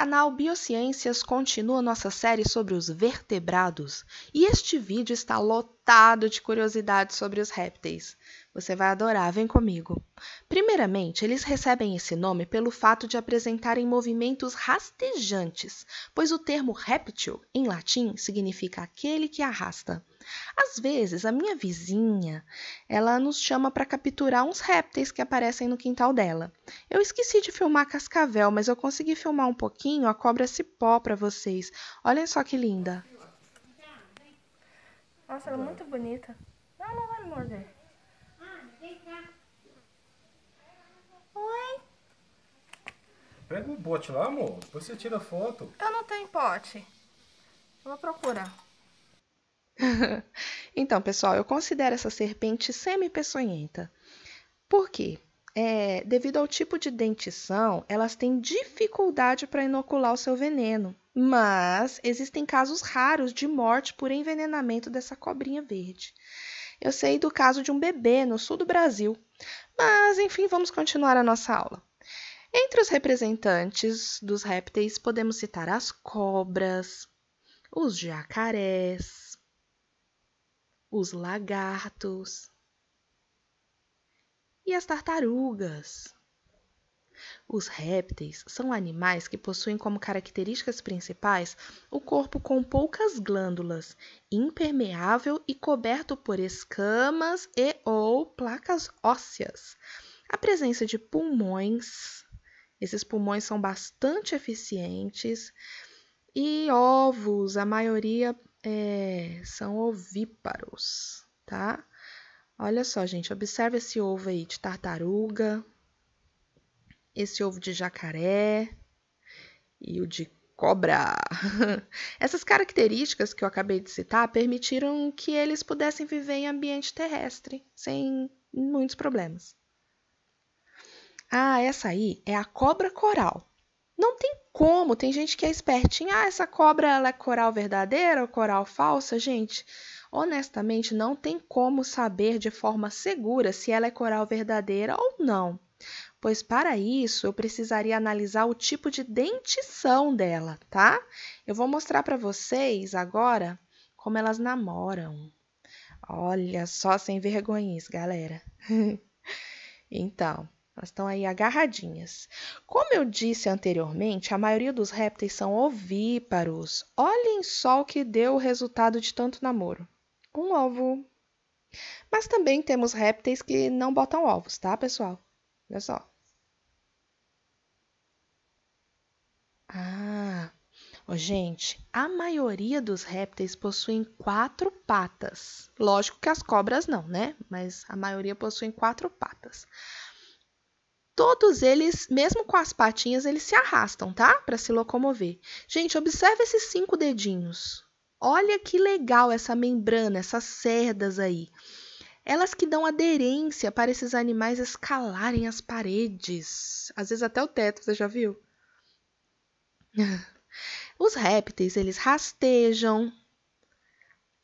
Canal Biociências continua nossa série sobre os vertebrados e este vídeo está lotado de curiosidades sobre os répteis. Você vai adorar, vem comigo. Primeiramente, eles recebem esse nome pelo fato de apresentarem movimentos rastejantes, pois o termo réptil, em latim, significa aquele que arrasta. Às vezes, a minha vizinha, ela nos chama para capturar uns répteis que aparecem no quintal dela. Eu esqueci de filmar cascavel, mas eu consegui filmar um pouquinho a cobra cipó para vocês. Olhem só que linda. Nossa, ela é muito bonita. Não, não vai me morder. Oi? Pega o bote lá, amor. Depois você tira foto. Eu não tenho pote. Eu vou procurar. então, pessoal, eu considero essa serpente semi-peçonhenta. Por quê? É, devido ao tipo de dentição, elas têm dificuldade para inocular o seu veneno. Mas existem casos raros de morte por envenenamento dessa cobrinha verde. Eu sei do caso de um bebê no sul do Brasil. Mas, enfim, vamos continuar a nossa aula. Entre os representantes dos répteis, podemos citar as cobras, os jacarés, os lagartos e as tartarugas. Os répteis são animais que possuem como características principais o corpo com poucas glândulas, impermeável e coberto por escamas e ou placas ósseas. A presença de pulmões, esses pulmões são bastante eficientes, e ovos, a maioria é, são ovíparos, tá? Olha só, gente, observe esse ovo aí de tartaruga, esse ovo de jacaré e o de cobra. Essas características que eu acabei de citar permitiram que eles pudessem viver em ambiente terrestre sem muitos problemas. Ah, essa aí é a cobra coral. Não tem como, tem gente que é espertinha. Ah, essa cobra ela é coral verdadeira ou coral falsa? Gente, honestamente, não tem como saber de forma segura se ela é coral verdadeira ou não pois para isso eu precisaria analisar o tipo de dentição dela, tá? Eu vou mostrar para vocês agora como elas namoram. Olha só sem vergonhice, galera. então, elas estão aí agarradinhas. Como eu disse anteriormente, a maioria dos répteis são ovíparos. Olhem só o que deu o resultado de tanto namoro. Um ovo. Mas também temos répteis que não botam ovos, tá, pessoal? Olha só. Ah, oh, gente, a maioria dos répteis possuem quatro patas. Lógico que as cobras não, né? Mas a maioria possuem quatro patas. Todos eles, mesmo com as patinhas, eles se arrastam, tá? Para se locomover. Gente, observe esses cinco dedinhos. Olha que legal essa membrana, essas cerdas aí. Elas que dão aderência para esses animais escalarem as paredes. Às vezes até o teto, você já viu? Os répteis, eles rastejam.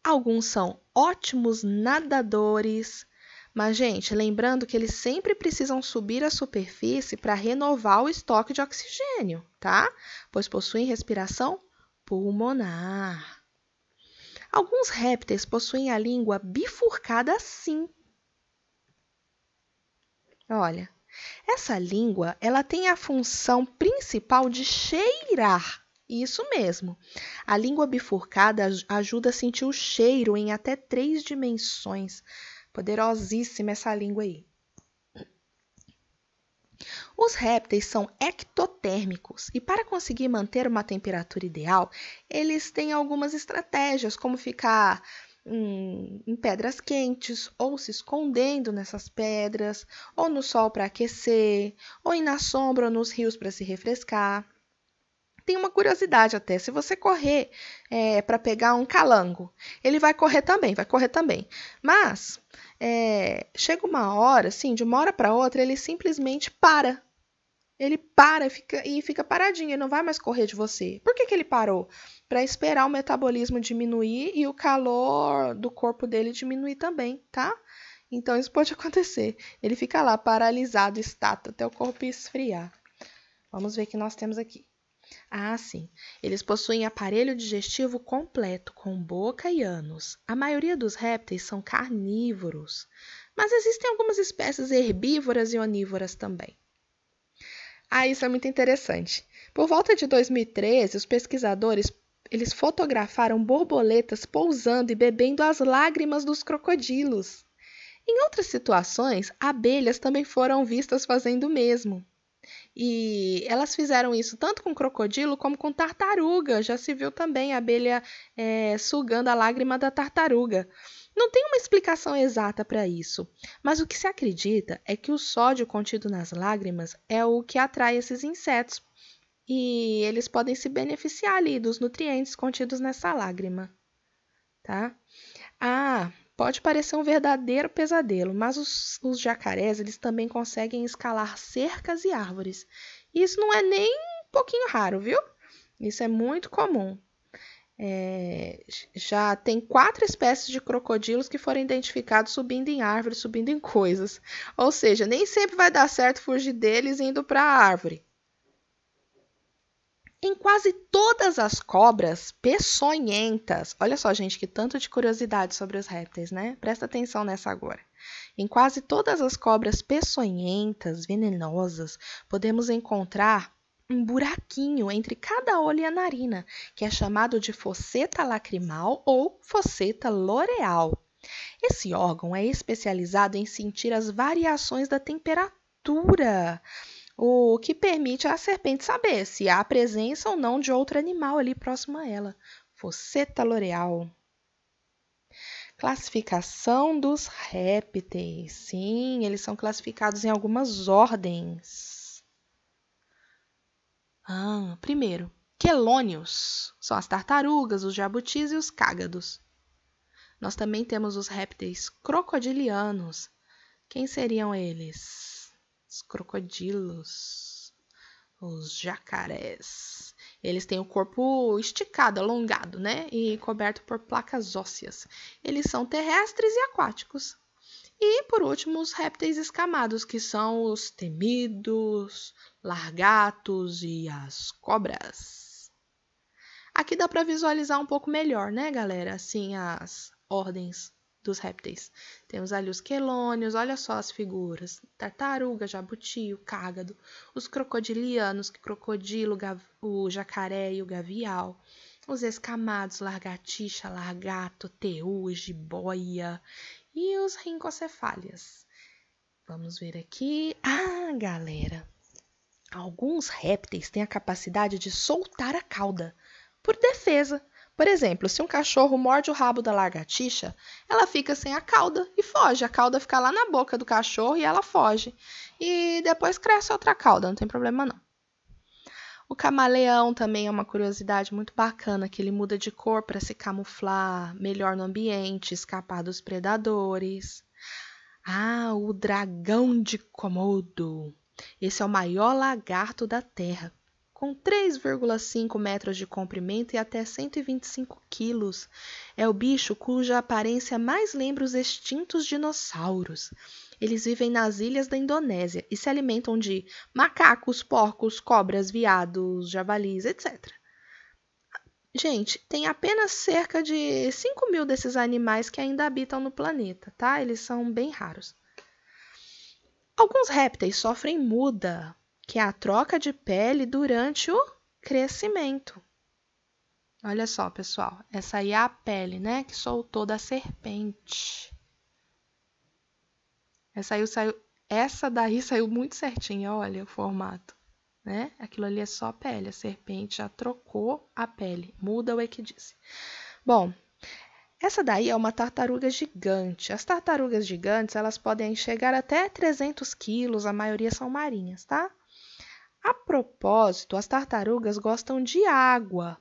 Alguns são ótimos nadadores. Mas, gente, lembrando que eles sempre precisam subir à superfície para renovar o estoque de oxigênio, tá? Pois possuem respiração pulmonar. Alguns répteis possuem a língua bifurcada assim. Olha, essa língua, ela tem a função principal de cheirar. Isso mesmo. A língua bifurcada ajuda a sentir o cheiro em até três dimensões. Poderosíssima essa língua aí. Os répteis são ectotérmicos e, para conseguir manter uma temperatura ideal, eles têm algumas estratégias, como ficar em, em pedras quentes, ou se escondendo nessas pedras, ou no sol para aquecer, ou na sombra ou nos rios para se refrescar. Tem uma curiosidade até, se você correr é, para pegar um calango, ele vai correr também, vai correr também. Mas é, chega uma hora, assim, de uma hora para outra, ele simplesmente para ele para fica, e fica paradinho, ele não vai mais correr de você. Por que, que ele parou? Para esperar o metabolismo diminuir e o calor do corpo dele diminuir também, tá? Então isso pode acontecer. Ele fica lá paralisado, estátua, até o corpo esfriar. Vamos ver o que nós temos aqui. Ah, sim. Eles possuem aparelho digestivo completo, com boca e ânus. A maioria dos répteis são carnívoros, mas existem algumas espécies herbívoras e onívoras também. Ah, isso é muito interessante. Por volta de 2013, os pesquisadores eles fotografaram borboletas pousando e bebendo as lágrimas dos crocodilos. Em outras situações, abelhas também foram vistas fazendo o mesmo. E elas fizeram isso tanto com crocodilo como com tartaruga. Já se viu também a abelha é, sugando a lágrima da tartaruga. Não tem uma explicação exata para isso, mas o que se acredita é que o sódio contido nas lágrimas é o que atrai esses insetos e eles podem se beneficiar ali dos nutrientes contidos nessa lágrima, tá? Ah, pode parecer um verdadeiro pesadelo, mas os, os jacarés eles também conseguem escalar cercas e árvores. Isso não é nem um pouquinho raro, viu? Isso é muito comum. É, já tem quatro espécies de crocodilos que foram identificados subindo em árvores, subindo em coisas. Ou seja, nem sempre vai dar certo fugir deles indo para a árvore. Em quase todas as cobras peçonhentas, olha só, gente, que tanto de curiosidade sobre os répteis, né? Presta atenção nessa agora. Em quase todas as cobras peçonhentas, venenosas, podemos encontrar um buraquinho entre cada olho e a narina, que é chamado de fosseta lacrimal ou fosseta loreal. Esse órgão é especializado em sentir as variações da temperatura, o que permite à serpente saber se há presença ou não de outro animal ali próximo a ela. Fosseta loreal. Classificação dos répteis. Sim, eles são classificados em algumas ordens. Ah, primeiro, quelônios são as tartarugas, os jabutis e os cágados. Nós também temos os répteis crocodilianos. Quem seriam eles? Os crocodilos, os jacarés. Eles têm o corpo esticado, alongado, né? E coberto por placas ósseas. Eles são terrestres e aquáticos. E, por último, os répteis escamados, que são os temidos, largatos e as cobras. Aqui dá para visualizar um pouco melhor, né, galera? Assim, as ordens dos répteis. Temos ali os quelônios, olha só as figuras: tartaruga, jabuti, o cágado, os crocodilianos, crocodilo, o jacaré e o gavial, os escamados, largatixa, largato, teú, jiboia e os rincocefálias. Vamos ver aqui. Ah, galera! Alguns répteis têm a capacidade de soltar a cauda por defesa. Por exemplo, se um cachorro morde o rabo da lagartixa, ela fica sem a cauda e foge. A cauda fica lá na boca do cachorro e ela foge. E depois cresce outra cauda, não tem problema não. O camaleão também é uma curiosidade muito bacana, que ele muda de cor para se camuflar melhor no ambiente, escapar dos predadores. Ah, o dragão de Komodo. Esse é o maior lagarto da Terra, com 3,5 metros de comprimento e até 125 quilos. É o bicho cuja aparência mais lembra os extintos dinossauros. Eles vivem nas ilhas da Indonésia e se alimentam de macacos, porcos, cobras, veados, javalis, etc. Gente, tem apenas cerca de 5 mil desses animais que ainda habitam no planeta, tá? Eles são bem raros. Alguns répteis sofrem muda, que é a troca de pele durante o crescimento. Olha só, pessoal, essa aí é a pele, né, que soltou da serpente. Essa, aí saiu, essa daí saiu muito certinha, olha o formato. Né? Aquilo ali é só pele, a serpente já trocou a pele, muda o equidície. Bom, essa daí é uma tartaruga gigante. As tartarugas gigantes, elas podem chegar até 300 quilos, a maioria são marinhas, tá? A propósito, as tartarugas gostam de água,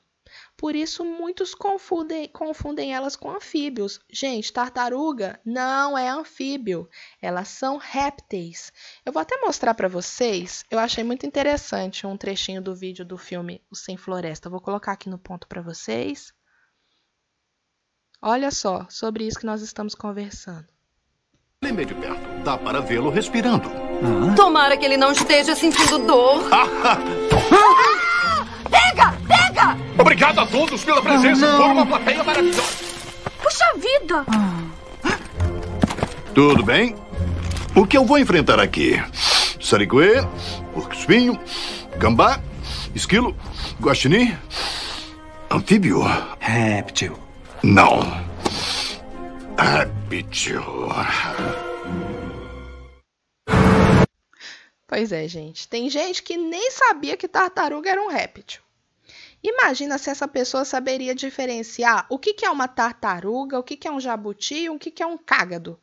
por isso, muitos confundem, confundem elas com anfíbios. Gente, tartaruga não é anfíbio, elas são répteis. Eu vou até mostrar para vocês. Eu achei muito interessante um trechinho do vídeo do filme O Sem Floresta. Vou colocar aqui no ponto para vocês. Olha só, sobre isso que nós estamos conversando. Lembre de perto, dá para vê-lo respirando. Tomara que ele não esteja sentindo dor. Ah! Obrigado a todos pela presença. Foi uma plateia maravilhosa. Puxa vida! Tudo bem? O que eu vou enfrentar aqui? Sariguê, porco-espinho, gambá, esquilo, guaxinim, anfíbio. Réptil. Não. Réptil. Pois é, gente. Tem gente que nem sabia que tartaruga era um réptil. Imagina se essa pessoa saberia diferenciar o que, que é uma tartaruga, o que, que é um jabuti e o que, que é um cágado.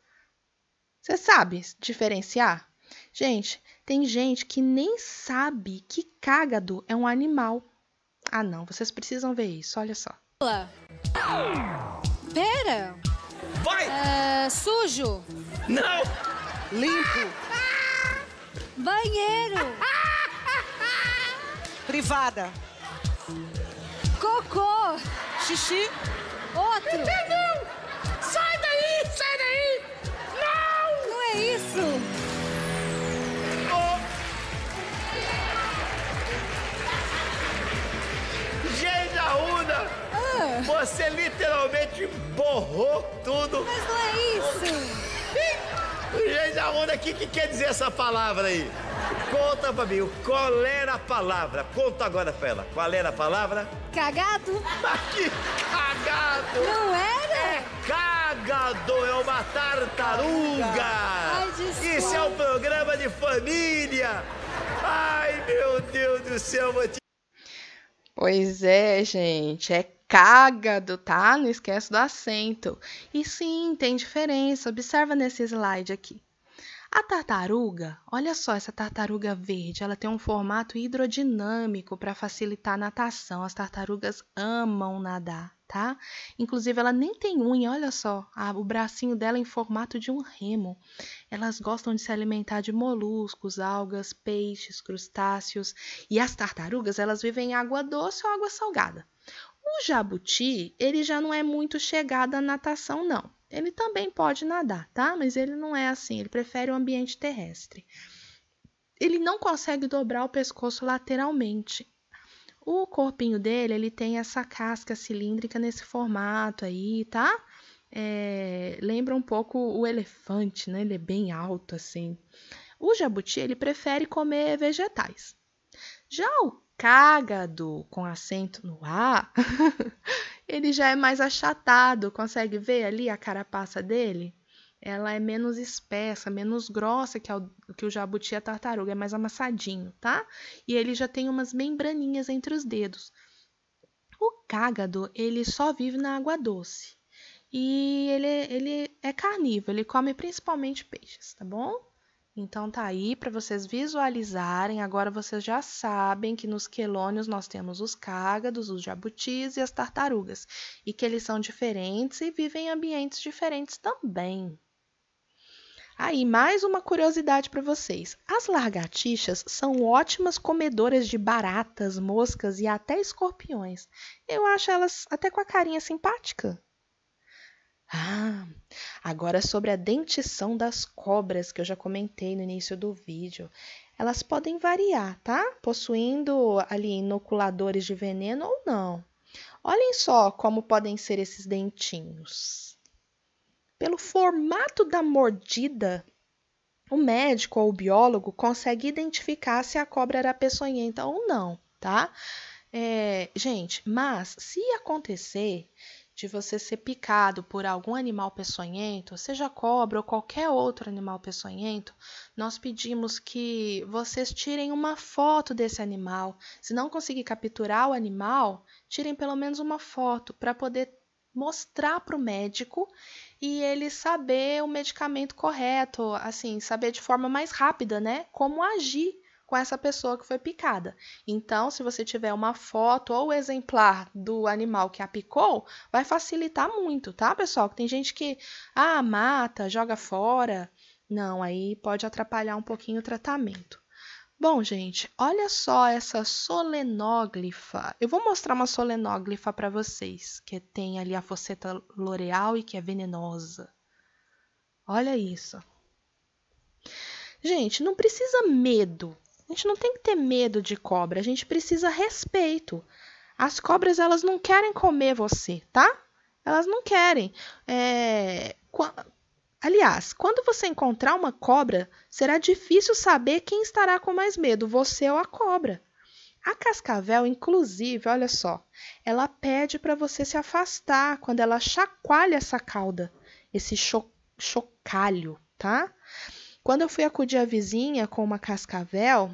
Você sabe diferenciar? Gente, tem gente que nem sabe que cágado é um animal. Ah, não, vocês precisam ver isso, olha só. Pera! Vai! É, sujo! Não! Limpo. Banheiro! Privada. Cocô! Xixi. Outro! Não! Sai daí! Sai daí! Não! Não é isso! Gente Arruda, Ah, você literalmente borrou tudo. mas não é isso! Gente Arruda, o que, que quer dizer essa palavra aí? Conta pra mim, qual era a palavra? Conta agora pra ela. Qual era a palavra? Cagado? Ah, que cagado! Não era? Cagado é uma tartaruga! Ai, desculpa. Isso é um programa de família! Ai, meu Deus do céu, vou te Pois é, gente, é cágado, tá? Não esquece do acento. E sim, tem diferença. Observa nesse slide aqui. A tartaruga, olha só essa tartaruga verde, ela tem um formato hidrodinâmico para facilitar a natação. As tartarugas amam nadar, tá? Inclusive, ela nem tem unha, olha só, a- o bracinho dela é em formato de um remo. Elas gostam de se alimentar de moluscos, algas, peixes, crustáceos. E as tartarugas, elas vivem em água doce ou água salgada. O jabuti, ele já não é muito chegado à natação, não. Ele também pode nadar, tá? Mas ele não é assim, ele prefere o ambiente terrestre. Ele não consegue dobrar o pescoço lateralmente. O corpinho dele, ele tem essa casca cilíndrica nesse formato aí, tá? É, lembra um pouco o elefante, né? Ele é bem alto assim. O jabuti, ele prefere comer vegetais. Já o cágado, com acento no A, ele já é mais achatado. Consegue ver ali a carapaça dele? Ela é menos espessa, menos grossa que, o que o jabuti e a tartaruga, é mais amassadinho, tá? E ele já tem umas membraninhas entre os dedos. O cágado, ele só vive na água doce. E ele, ele é carnívoro, ele come principalmente peixes, tá bom? Então tá aí para vocês visualizarem. Agora vocês já sabem que nos quelônios nós temos os cágados, os jabutis e as tartarugas, e que eles são diferentes e vivem em ambientes diferentes também. Aí, mais uma curiosidade para vocês. As lagartixas são ótimas comedoras de baratas, moscas e até escorpiões. Eu acho elas até com a carinha simpática. Ah, agora sobre a dentição das cobras, que eu já comentei no início do vídeo. Elas podem variar, tá? Possuindo ali inoculadores de veneno ou não. Olhem só como podem ser esses dentinhos. Pelo formato da mordida, o médico ou o biólogo consegue identificar se a cobra era peçonhenta ou não, tá? É, gente, mas se acontecer de você ser picado por algum animal peçonhento, seja cobra ou qualquer outro animal peçonhento, nós pedimos que vocês tirem uma foto desse animal. Se não conseguir capturar o animal, tirem pelo menos uma foto para poder mostrar para o médico e ele saber o medicamento correto, assim, saber de forma mais rápida, né, como agir com essa pessoa que foi picada. Então, se você tiver uma foto ou exemplar do animal que a picou, vai facilitar muito, tá, pessoal? Tem gente que ah, mata, joga fora. Não, aí pode atrapalhar um pouquinho o tratamento. Bom, gente, olha só essa solenóglifa. Eu vou mostrar uma solenóglifa para vocês, que tem ali a foceta L'Oreal e que é venenosa. Olha isso. Gente, não precisa medo. A gente não tem que ter medo de cobra, a gente precisa respeito. As cobras, elas não querem comer você, tá? Elas não querem. É... Aliás, quando você encontrar uma cobra, será difícil saber quem estará com mais medo, você ou a cobra. A cascavel, inclusive, olha só, ela pede para você se afastar quando ela chacoalha essa cauda, esse cho chocalho, tá? Quando eu fui acudir a vizinha com uma cascavel,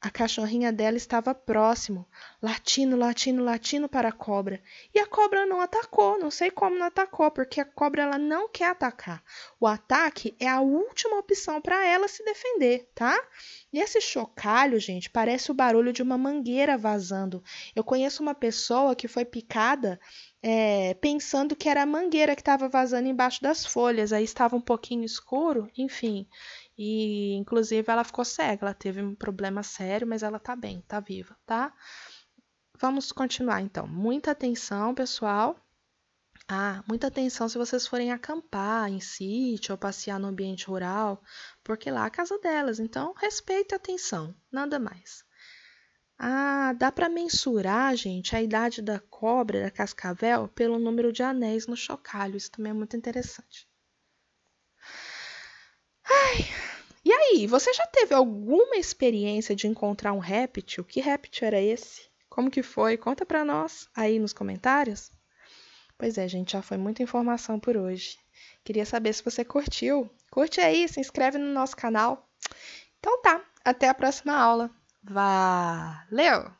a cachorrinha dela estava próximo, latindo, latindo, latindo para a cobra. E a cobra não atacou, não sei como não atacou, porque a cobra ela não quer atacar. O ataque é a última opção para ela se defender, tá? E esse chocalho, gente, parece o barulho de uma mangueira vazando. Eu conheço uma pessoa que foi picada é, pensando que era a mangueira que estava vazando embaixo das folhas, aí estava um pouquinho escuro, enfim. E inclusive ela ficou cega, ela teve um problema sério, mas ela tá bem, tá viva, tá? Vamos continuar então. Muita atenção, pessoal. Ah, muita atenção se vocês forem acampar em sítio ou passear no ambiente rural, porque lá é a casa delas. Então, respeito e atenção, nada mais. Ah, dá para mensurar, gente, a idade da cobra, da cascavel, pelo número de anéis no chocalho. Isso também é muito interessante. Ai, e aí, você já teve alguma experiência de encontrar um réptil? Que réptil era esse? Como que foi? Conta para nós aí nos comentários. Pois é, gente, já foi muita informação por hoje. Queria saber se você curtiu. Curte aí, se inscreve no nosso canal. Então tá, até a próxima aula. Valeu!